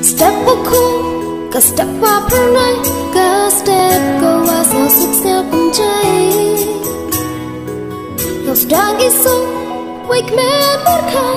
Step aku go step up pranai go step go was no six step punjai Nos dang so wake me berkai